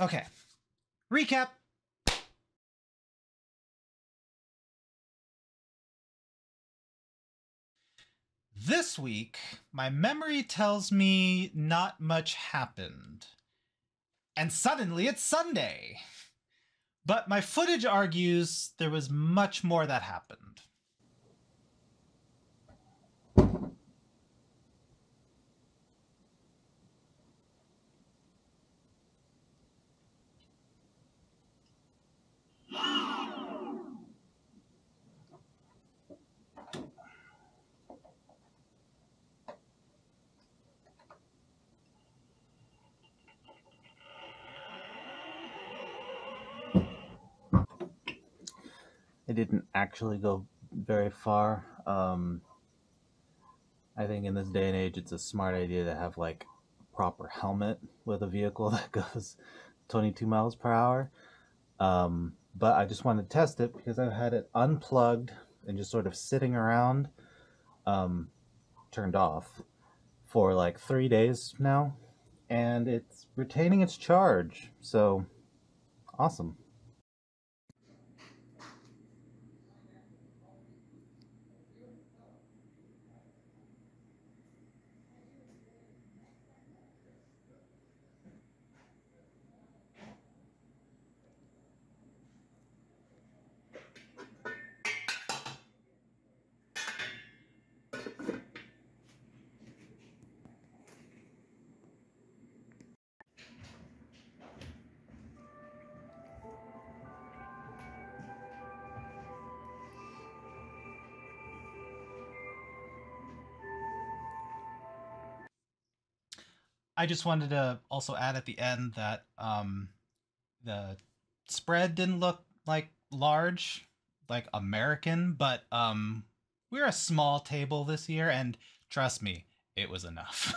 Okay. Recap. This week, my memory tells me not much happened. And suddenly it's Sunday. But my footage argues there was much more that happened. It didn't actually go very far. Um, I think in this day and age, it's a smart idea to have like a proper helmet with a vehicle that goes 22 miles per hour. Um, but I just wanted to test it because I've had it unplugged and just sort of sitting around, um, turned off for like three days now, and it's retaining its charge. So awesome. I just wanted to also add at the end that um, the spread didn't look like large, like American, but um, we're a small table this year, and trust me, it was enough.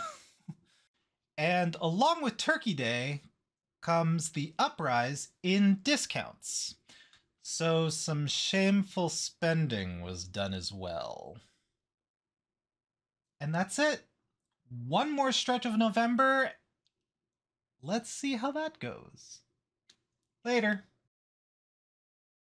and along with Turkey Day comes the uprise in discounts. So some shameful spending was done as well. And that's it one more stretch of November. Let's see how that goes. Later.